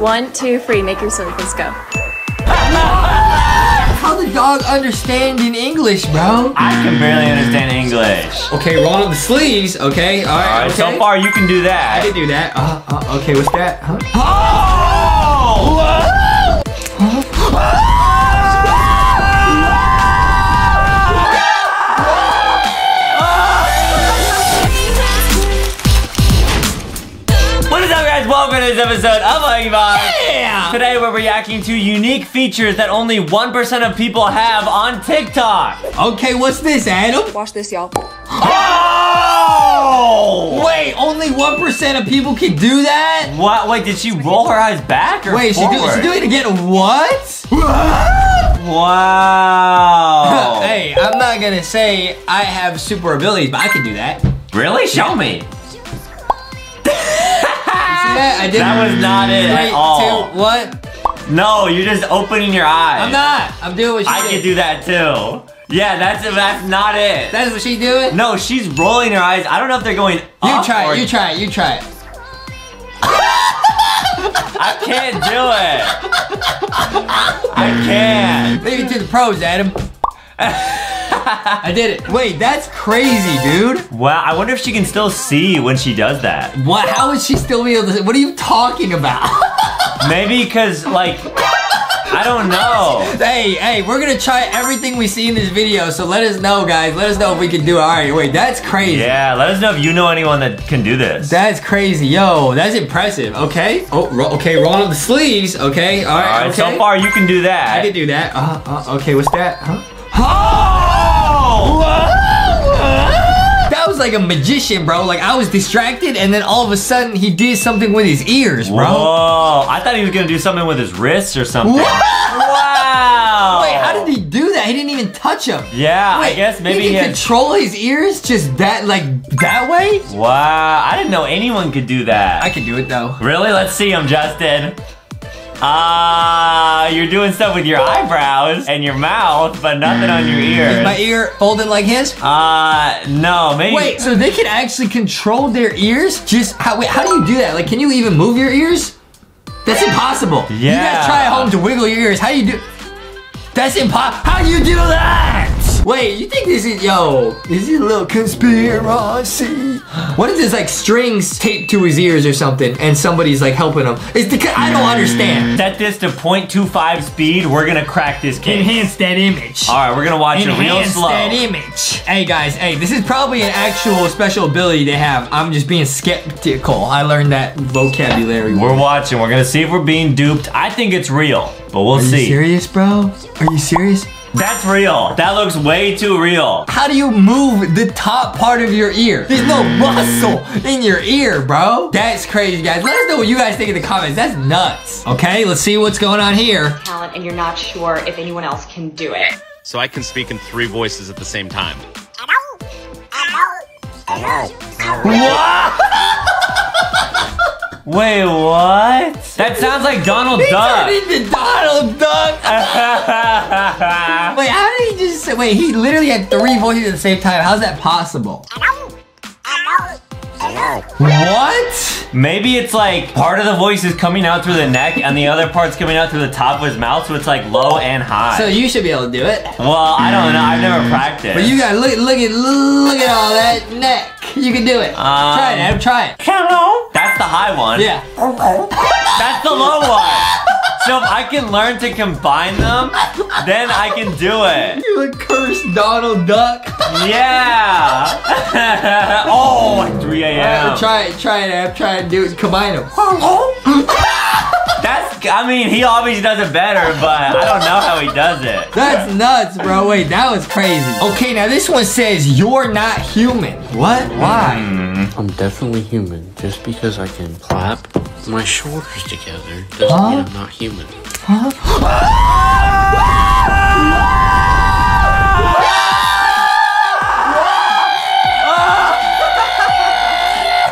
One, two, three. Make your silly face go. How the dog understand in English, bro? I can barely understand English. Okay, roll up the sleeves. Okay, all right. All right, okay. so far you can do that. I that. can do that. Uh, uh, okay, what's that? Huh? Oh! Episode of Huggy Box. Yeah. Today we're reacting to unique features that only 1% of people have on TikTok. Okay, what's this, Adam? Watch this, y'all. Oh! oh! Wait, only 1% of people can do that? What? Wait, did she roll her eyes back or Wait, she, do, forward? she doing it again? What? Wow. hey, I'm not gonna say I have super abilities, but I can do that. Really? Show me. That? I did That was not it Three, at all. two, one. No, you're just opening your eyes. I'm not. I'm doing what she I did. can do that too. Yeah, that's that's not it. That's what she doing? no, she's rolling her eyes. I don't know if they're going You up try it. You try it. You try it. I can't do it. I can't. Leave it to the pros, Adam. I did it. Wait, that's crazy, dude. Wow, I wonder if she can still see when she does that. What? How would she still be able to? see? What are you talking about? Maybe because like I don't know. hey, hey, we're gonna try everything we see in this video. So let us know, guys. Let us know if we can do it. All right, wait, that's crazy. Yeah, let us know if you know anyone that can do this. That's crazy, yo. That's impressive. Okay. Oh, ro okay. Rolling up the sleeves. Okay. All right. All right, okay. so far you can do that. I can do that. Uh, uh, okay. What's that? Huh? Oh! Was like a magician, bro. Like I was distracted, and then all of a sudden he did something with his ears, bro. Whoa! I thought he was gonna do something with his wrists or something. Wow! Wait, how did he do that? He didn't even touch him. Yeah, Wait, I guess maybe he can had. control his ears just that, like that way. Wow! I didn't know anyone could do that. I can do it though. Really? Let's see him, Justin. Ah, you're doing stuff with your eyebrows and your mouth, but nothing on your Is my ear folded like his? Uh, no, maybe. Wait, so they can actually control their ears? Just how? Wait, how do you do that? Like, can you even move your ears? That's impossible. Yeah. You guys try at home to wiggle your ears. How do you do? That's impossible. How do you do that? Wait, you think this is yo? This is a little conspiracy. What if there's like strings taped to his ears or something, and somebody's like helping him? It's the I don't understand. Mm. Set this to 0.25 speed. We're gonna crack this case. Enhance that image. All right, we're gonna watch it real slow. Enhance slow. that image. Hey guys, hey, this is probably an actual special ability they have. I'm just being skeptical. I learned that vocabulary. We're watching. We're gonna see if we're being duped. I think it's real, but we'll see. Are you serious, bro? Are you serious? That's real. That looks way too real. How do you move the top part of your ear? There's no muscle in your ear, bro. That's crazy, guys. Let us know what you guys think in the comments. That's nuts. Okay, let's see what's going on here. talent and you're not sure if anyone else can do it. so I can speak in three voices at the same time. What? Wait, what? That sounds like Donald He Duck. turned into Donald Duck. Wait, how did he just say? Wait, he literally had three voices at the same time. How's that possible? What? Maybe it's like part of the voice is coming out through the neck and the other part's coming out through the top of his mouth, so it's like low and high. So you should be able to do it. well, I don't know. I've never practiced. But you gotta look, look at, look at all that neck. You can do it. Um, try it, Adam. Try it. Hello. That's the high one. Yeah. That's the low one. So if I can learn to combine them, then I can do it. You're a cursed Donald Duck. Yeah. oh, at 3 a.m. Uh, try it. Try it, Adam. Try it. Do it. Combine them. That's, I mean, he obviously does it better, but I don't know how he does it. That's nuts, bro. Wait, that was crazy. Okay, now this one says you're not human. What? Why? I'm definitely human. Just because I can clap my shoulders together doesn't Huh? mean I'm not human.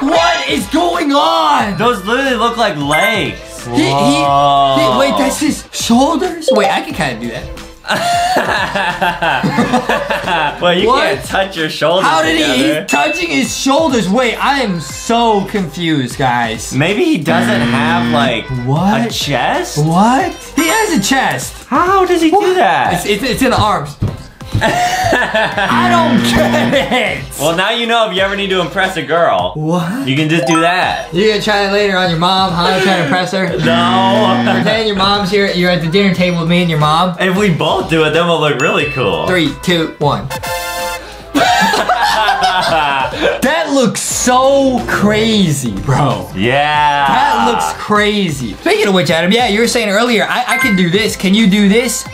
What is going on? Those literally look like legs. He, he, he, wait, that's his shoulders? Wait, I can kind of do that. well, you What? can't touch your shoulders How did he? He's touching his shoulders. Wait, I am so confused, guys. Maybe he doesn't have mm. like What? a chest. What? He has a chest. How does he do that? It's, it's, it's in the arms. I don't get it. well, now you know if you ever need to impress a girl, What? you can just do that. You gonna try it later on your mom, how huh? Trying to impress her? No. Pretend your mom's here. You're at the dinner table with me and your mom. if we both do it, then we'll look really cool. Three, two, one. that looks so crazy, bro. Yeah. That looks crazy. Speaking of which, Adam, yeah, you were saying earlier, I, I can do this. Can you do this?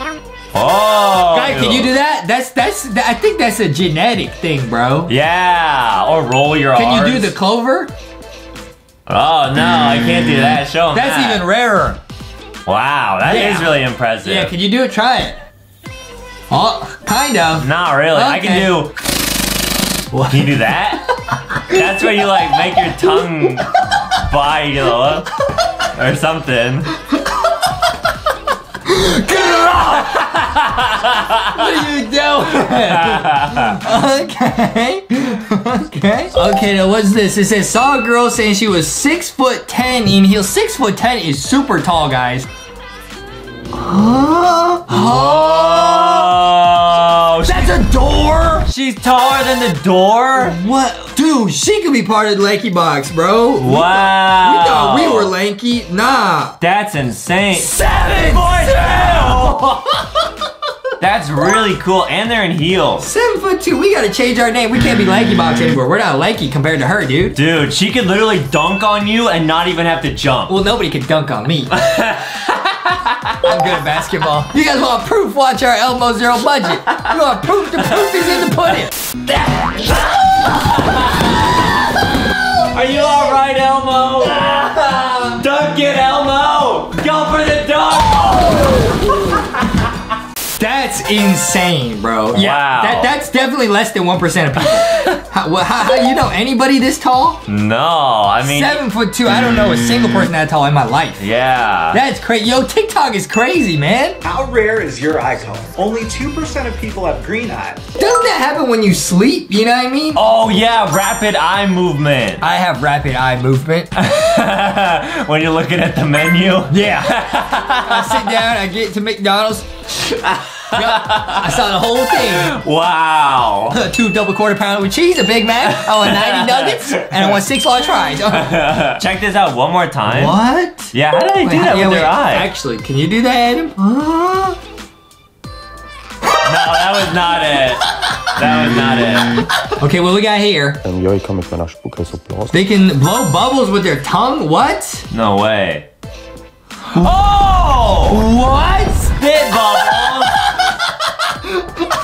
Oh. Guy, can you do that? That's that's. That, I think that's a genetic thing, bro. Yeah. Or roll your Can you do the clover? Oh no, I can't do that. Show him That's that. even rarer. Wow, that is Yeah. really impressive. Yeah, can you do it? Try it. Oh, kind of. Not really. I can do. What? Can you do that? That's where you like make your tongue bite, you know, or something. Get it off! what are you doing? okay. Okay. Okay, now what's this? It says saw a girl saying she was six foot ten in heels. Six foot ten is super tall, guys. Huh? Oh, that's a door. she's taller than the door. What, dude? She could be part of the lanky box, bro. Wow. We Wow. thought we were lanky. Nah. That's insane. Seven That's really cool, and they're in heels. Seven foot two. We gotta change our name. We can't be lanky box anymore. We're not lanky compared to her, dude. Dude, she could literally dunk on you and not even have to jump. Well, nobody could dunk on me. I'm good at basketball. You guys want proof? Watch our Elmo Zero budget. You want proof? The proof is in the pudding. Are you alright, insane, bro. Yeah, Wow. that, that's definitely less than 1% of people. how, well, how, how you know anybody this tall? No, I mean, Seven foot two. I don't know a single person that tall in my life. yeah. That's crazy. Yo, TikTok is crazy, man. How rare is your eye color? Only 2% of people have green eyes. Doesn't that happen when you sleep? You know what I mean? Oh yeah, rapid eye movement. I have rapid eye movement. when you're looking at the menu. Yeah. I sit down, I get to McDonald's. Yup, I saw the whole thing. Wow. Two double quarter pounder with cheese, a Big Mac, I want 90 nuggets, and I want six large fries. Check this out one more time. what? Yeah, how do they do Wait, that yeah, with wait, their eye? Actually, can you do that, Adam? Huh? No, that was not it. That was not it. Okay, what we got here? Jag kan med mina språk They can blow bubbles with their tongue? What? No way. Oh! What? Spit bubbles!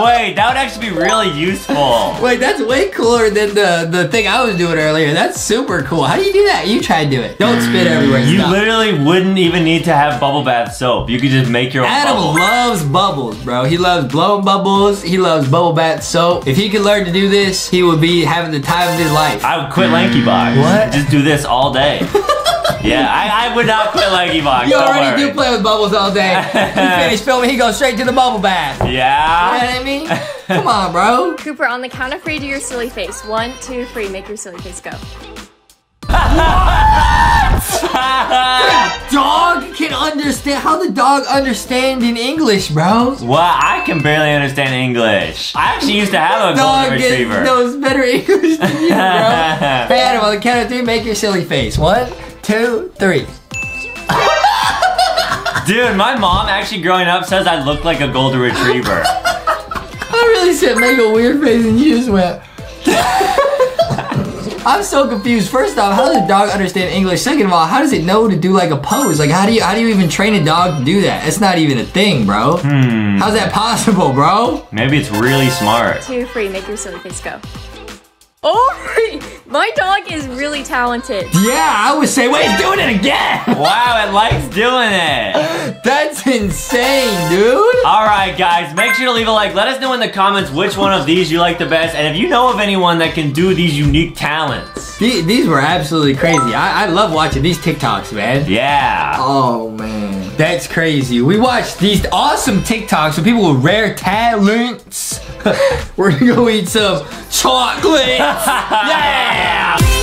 Wait, that would actually be really useful. Wait, that's way cooler than the, the thing I was doing earlier. That's super cool. How do you do that? You try to do it. Don't spit mm, everywhere. You Stop. literally wouldn't even need to have bubble bath soap. You could just make your own Adam bubble. loves bubbles, bro. He loves blowing bubbles. He loves bubble bath soap. If he could learn to do this, he would be having the time of his life. I would quit Lanky Box. What? Just do this all day. yeah, I, I would not quit Lanky Box. You already worry. do play with bubbles all day. he finished filming, he goes straight to the bubble bath. Yeah. You know what I mean? Come on, bro. Cooper, on the count of three, do your silly face. One, two, three. Make your silly face go. Dog can understand. How the dog understand in English, bro? Well, I can barely understand English. I actually used to have a Dog gets- retriever. knows better English than you, bro. hey, on the count of three, make your silly face. One, two, three. Dude, my mom actually growing up says I look like a golden retriever. I really said make a weird face and you just went. I'm so confused. First off, how does a dog understand English? Second of all, how does it know to do like a pose? Like how do you how do you even train a dog to do that? It's not even a thing, bro. Hmm. How's that possible, bro? Maybe it's really smart. Two, three. Make your silly face go. Oh, my dog is really talented. Yeah, I would say, wait, it's doing it again. Wow, it likes doing it. That's insane, dude. All right, guys, make sure to leave a like. Let us know in the comments which one of these you like the best, and if you know of anyone that can do these unique talents. These, these were absolutely crazy. I, I love watching these TikToks, man. Yeah. Oh man. That's crazy. We watched these awesome TikToks of people with rare talents. We're gonna go eat some chocolate. yeah!